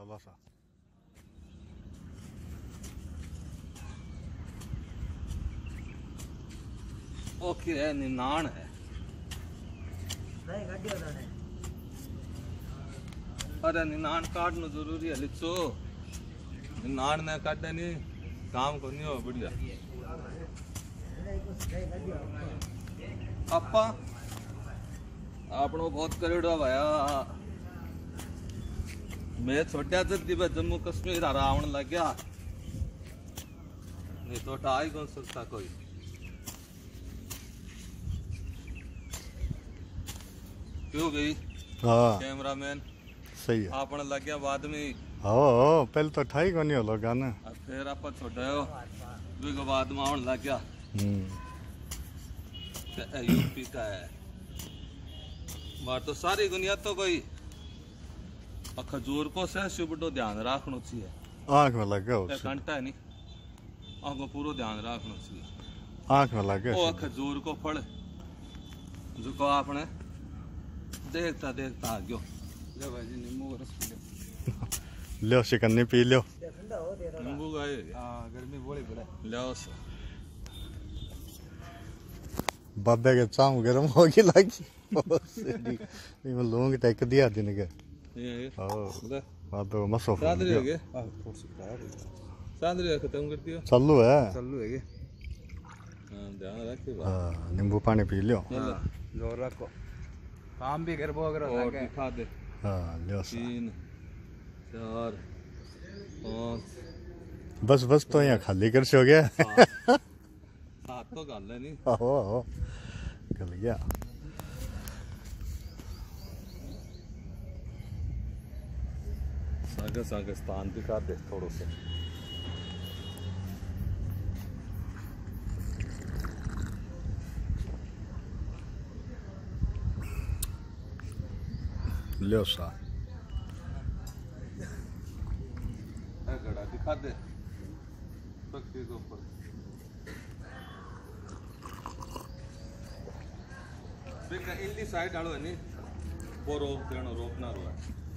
सा ओके है। निनान है है। अरे निनान काटना ज़रूरी है लिचो निनान ने काटे नहीं काम को नहीं हो बढ़िया आपा आपनो बहुत करेड़ो भाया। मैं छोटा जद्दी पे जम्मू कश्मीर आ रावण लग गया। नहीं तो ही कौन सकता कोई। क्यों गई? हाँ। कैमरामैन सही है। आपने लग गया बाद में ही। हो हो पहले तो ठाई को नहीं हो लोग गाना। फिर आप छोटा हो। बिग बाद में आने लग गया। हम्म। यूपी का है। बार तो सारी दुनिया तो कोई। और खजूर को से ध्यान रखना चाहिए। आँख में लग गया उससे है नहीं। आपको पूरा ध्यान रखना चाहिए। आँख में लग गया खजूर को फल जो आपने देखता देखता आ गयो। ले भाई जी नींबू का रस पी लो। लो शिकन्नी पी लो। ठंडा हो दे रहा नींबू का हाँ गर्मी बोली ले बाबे के चाम गरम होगी लगी। मैं लोग टेक दिया दिन के। हो ले मसो सादरी हो गए हाँ फुट सकता है सादरी खत्म कर दियो चालू है चालू है ये हाँ ध्यान रखिए बा हाँ नींबू पानी पी लो चलो ज़ोर रखो काम भी कर अगर और दिखा दे हाँ लो तीन चार पाँच बस बस तो यहाँ खाली कर से हो गया सात तो गल है नहीं आहो आहो गल गया सागे सागे स्थान दिखा दे थोड़ा सा। लो सा। दिखा दे। पक्के के साइड आड़ो है नी। वो रोक देना, रोकना रो है।